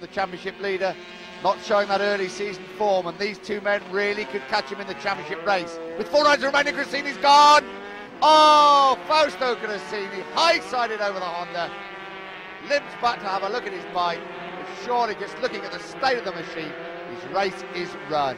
The championship leader, not showing that early season form, and these two men really could catch him in the championship race. With four rounds remaining, Gresini's gone. Oh, Fausto Gresini, high-sided over the Honda, limps back to have a look at his bike. But surely, just looking at the state of the machine, his race is run.